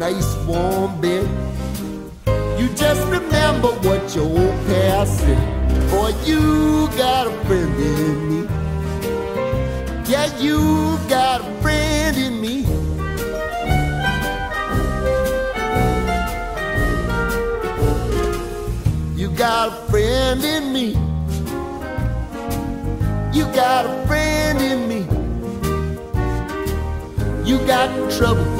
nice warm bed, you just remember what your old past said. Boy, you got a friend in me. Yeah, you got a friend in me. You got a friend in me. You got a friend in me. You got trouble,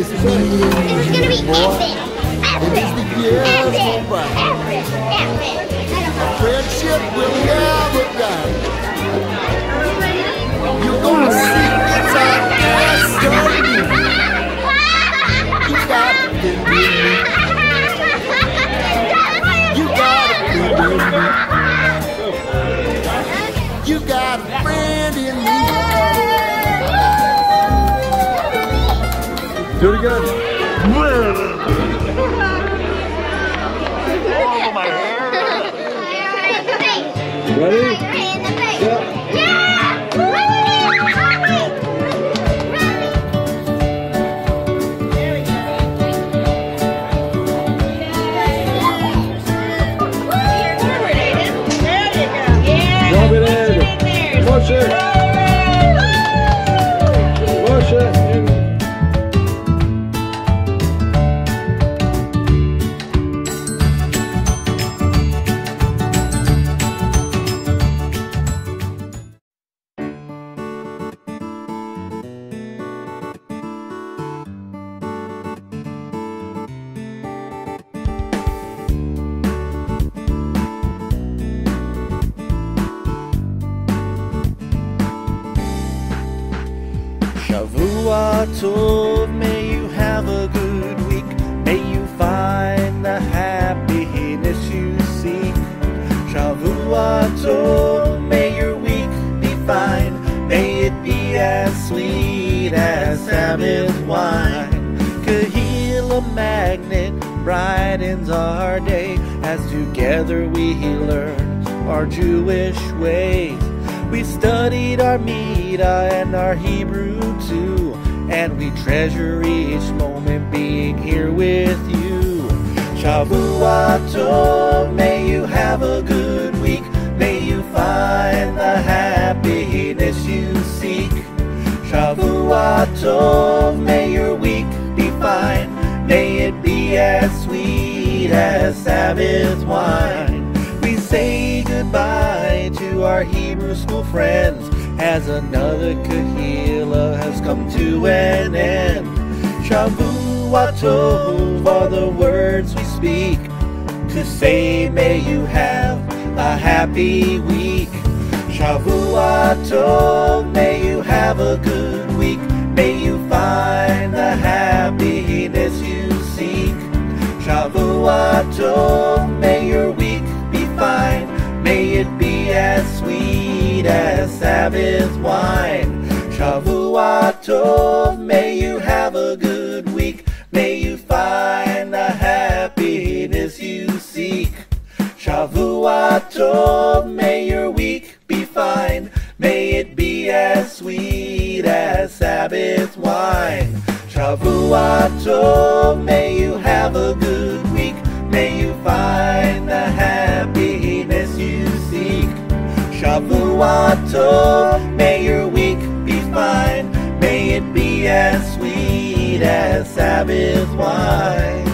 And It's gonna be epic. And as the years go Epic. Epic. Epic. friendship will never die. Do it again. oh, my hair. Ready? Tov, may you have a good week. May you find the happiness you seek. Shavua Tov, may your week be fine. May it be as sweet as Sabbath wine. Kehillah magnet brightens our day as together we learn our Jewish ways. We studied our Mida and our Hebrew too, and we treasure each moment being here with you. Shavua Tov, may you have a good week. May you find the happiness you seek. Shavua Tov, may your week be fine. May it be as sweet as Sabbath wine. We say goodbye to our Hebrew school friends as another Kehillah has come to an end. Shavua Tov are the words we speak to say may you have a happy week. Shavua Tov, may you have a good week. May you find the happiness you seek. Shavua Tov, as Sabbath wine. Shavua Tov, oh, may you have a good week. May you find the happiness you seek. Shavua Tov, oh, may your week be fine. May it be as sweet as Sabbath wine. Shavua Tov, oh, may you have a good week. May you find Tov, may your week be fine. May it be as sweet as Sabbath wine.